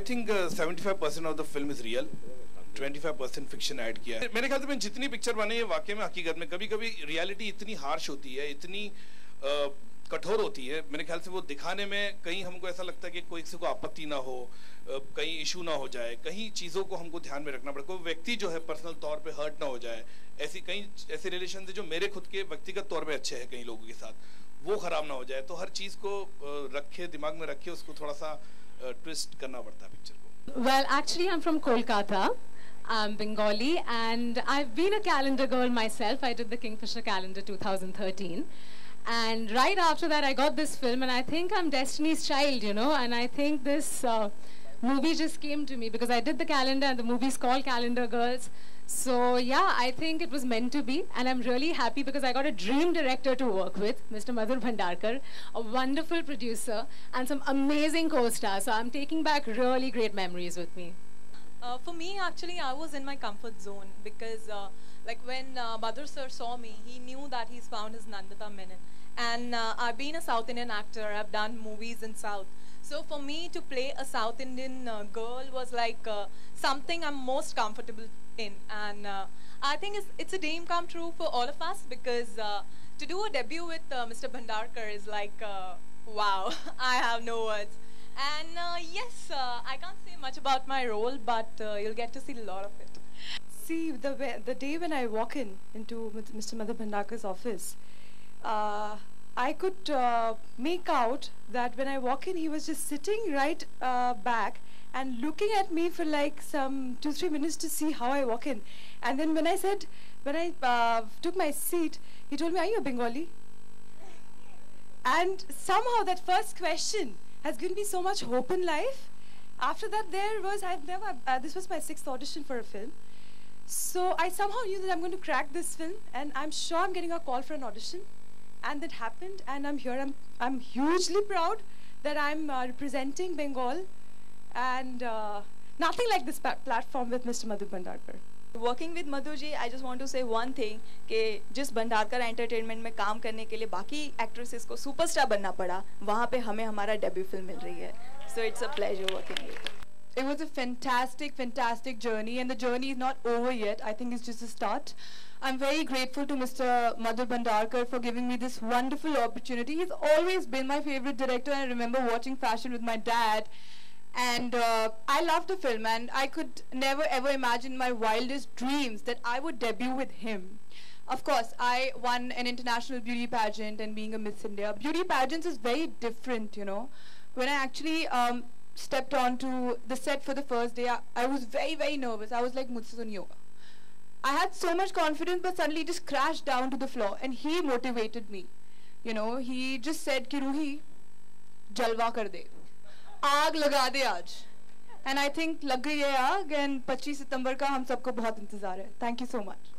I think seventy five percent of the film is real twenty five percent fiction add किया है। मेरे ख्याल से जितनी पिक्चर बनी है वाकई में हकीकत में कभी कभी रियलिटी इतनी हार्श होती है इतनी uh, कठोर होती है मेरे ख्याल से वो दिखाने में कहीं हमको ऐसा लगता है कि कोई किसी को आपत्ति ना हो कहीं इशू ना हो जाए कहीं चीज़ों को हमको ध्यान में रखना पड़े कोई व्यक्ति जो है पर्सनल तौर पे हर्ट ना हो जाए ऐसी कई ऐसे रिलेशन है जो मेरे खुद के व्यक्तिगत तौर पे अच्छे हैं कई लोगों के साथ वो खराब ना हो जाए तो हर चीज़ को रखे दिमाग में रखे उसको थोड़ा सा ट्विस्ट करना पड़ता है पिक्चर को Well, actually, I'm from Kolkata. I'm Bengali, and I've been a calendar girl myself. I did the Kingfisher calendar 2013. And right after that, I got this film, and I think I'm Destiny's child, you know, and I think this uh, movie just came to me because I did the calendar, and the movie's called Calendar Girls. So, yeah, I think it was meant to be, and I'm really happy because I got a dream director to work with, Mr. Madhur Bhandarkar, a wonderful producer, and some amazing co-stars. So, I'm taking back really great memories with me. Uh, for me, actually, I was in my comfort zone because, uh, like, when uh, Madhur sir saw me, he knew that he's found his Nandita Menon. And uh, I've been a South Indian actor. I've done movies in South. So for me to play a South Indian uh, girl was like uh, something I'm most comfortable in. And uh, I think it's, it's a dream come true for all of us because to do a debut with Mr. Bhandarkar is like, wow, I have no words. And yes, I can't say much about my role, but you'll get to see a lot of it. See, the, the day when I walk in into Mr. Madhur Bhandarkar's office, uh, I could uh, make out that when I walk in, he was just sitting right uh, back and looking at me for like some two, three minutes to see how I walk in. And then when I said, when I uh, took my seat, he told me, Are you a Bengali? And somehow that first question has given me so much hope in life. After that, there was, I've never, uh, this was my sixth audition for a film. So I somehow knew that I'm going to crack this film, and I'm sure I'm getting a call for an audition and that happened and I'm here. I'm, I'm hugely proud that I'm uh, representing Bengal and uh, nothing like this platform with Mr. Madhu Bhandarkar. Working with Madhu ji I just want to say one thing कि जिस Bhandarkar entertainment में काम करने के लिए बाकी actresses को superstar बनना पड़ा वहाँ पे हमें हमारा डेब्यू फ़िल्म मिल रही है so it's a pleasure working with It was a fantastic, fantastic journey, and the journey is not over yet. I think it's just a start. I'm very grateful to Mr. Madhur Bhandarkar for giving me this wonderful opportunity. He's always been my favorite director. I remember watching Fashion with my dad. and uh, I loved the film, and I could never ever imagine my wildest dreams that I would debut with him. Of course, I won an international beauty pageant and being a Miss India. Beauty pageants is very different, you know. When I actually um, stepped onto the set for the first day, I, I was very, very nervous. I was like Mutsusun Yoga. I had so much confidence, but suddenly just crashed down to the floor, and he motivated me. You know, he just said, Kiruhi, jalwa kar de. आग लगा दे आज। And I think लग गई है आग and 25 सितंबर का हम सबको बहुत इंतज़ार है। Thank you so much